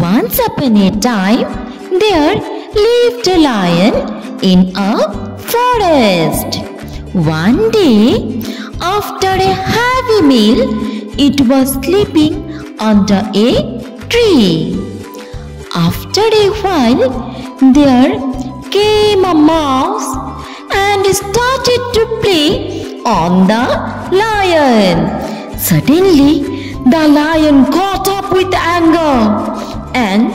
Once upon a time, there lived a lion in a forest. One day, after a heavy meal, it was sleeping under a tree. After a while, there came a mouse and started to play on the lion. Suddenly, the lion got up with anger and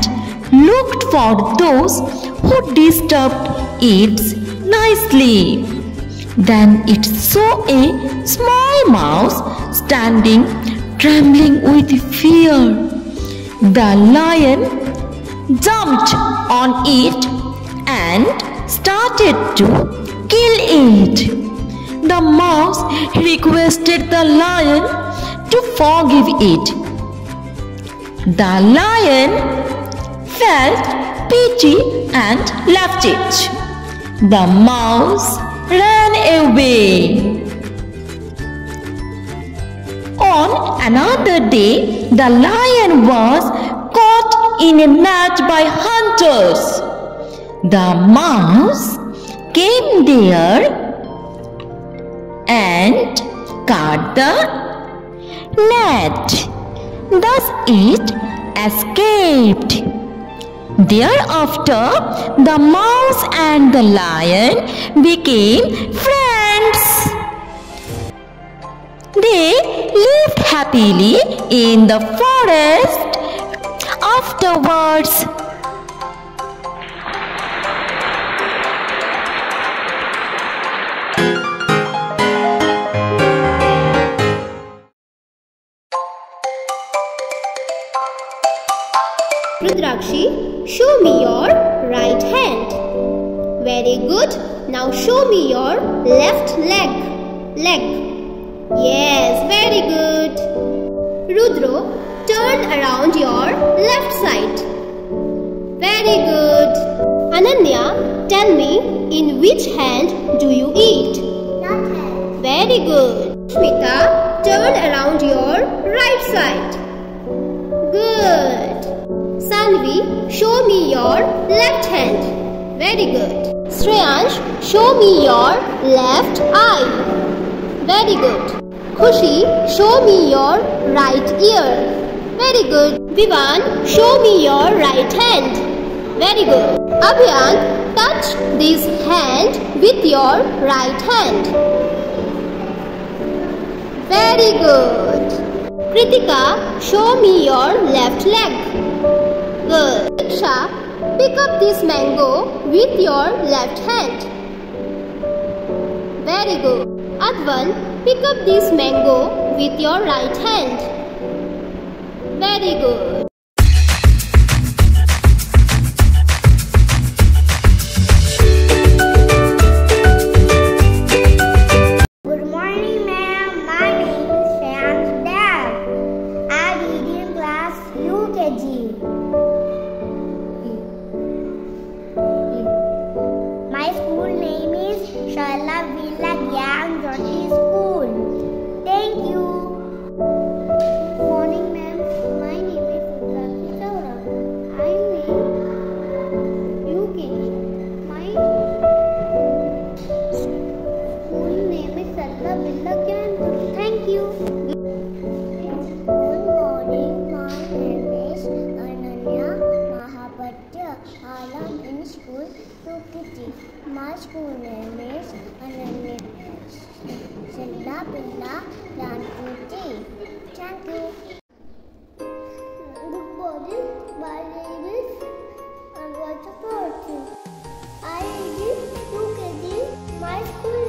looked for those who disturbed it nicely. Then it saw a small mouse standing trembling with fear. The lion jumped on it and started to kill it. The mouse requested the lion to forgive it. The lion felt pity and left it. The mouse ran away. On another day, the lion was caught in a net by hunters. The mouse came there and caught the net. Thus it escaped. Thereafter, the mouse and the lion became friends. They lived happily in the forest afterwards. Rudrakshi, show me your right hand. Very good. Now show me your left leg. Leg. Yes, very good. Rudro, turn around your left side. Very good. Ananya, tell me in which hand do you eat? Left hand. Very good. Smita, turn around your right side. Good. Sanvi, show me your left hand. Very good. Shreyansh, show me your left eye. Very good. Khushi, show me your right ear. Very good. Vivan, show me your right hand. Very good. Abhyan, touch this hand with your right hand. Very good. Kritika, show me your left leg. Diksha, pick up this mango with your left hand. Very good. Advan, pick up this mango with your right hand. Very. Good to Kitty. My school name is Ananya Birla Gyan Jyoti. Thank you. Good morning. My name is Anwar Chakravarti. I am Kitty. My school